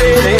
baby.